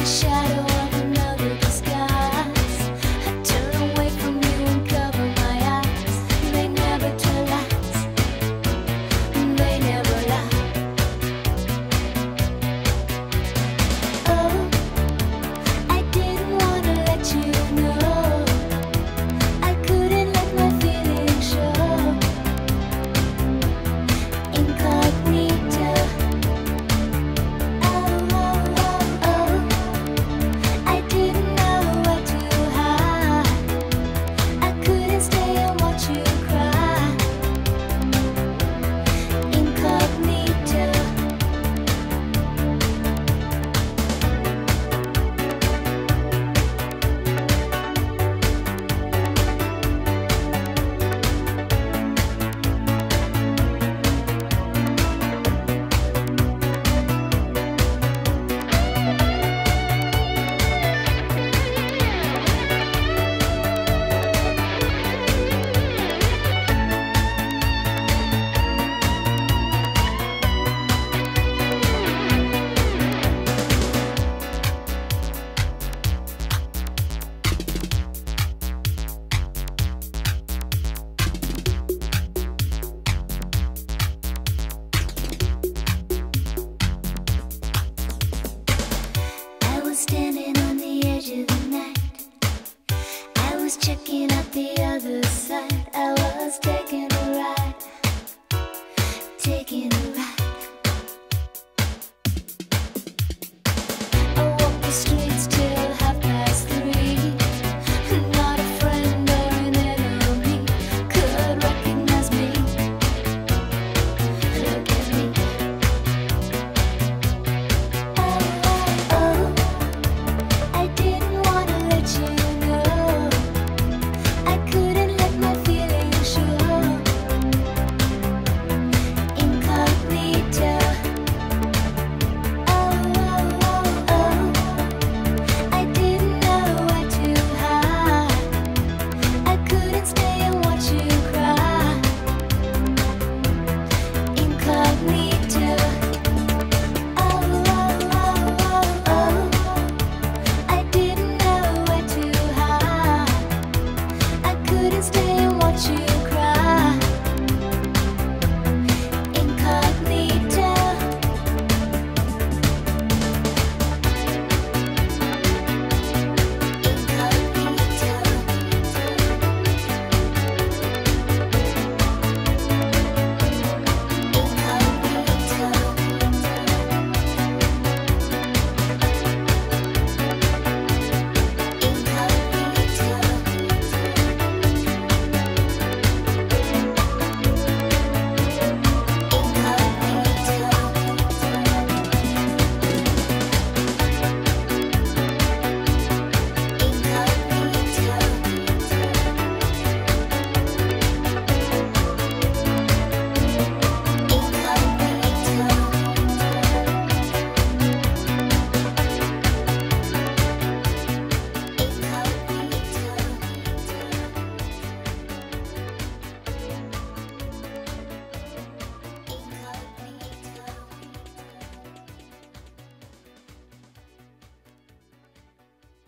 for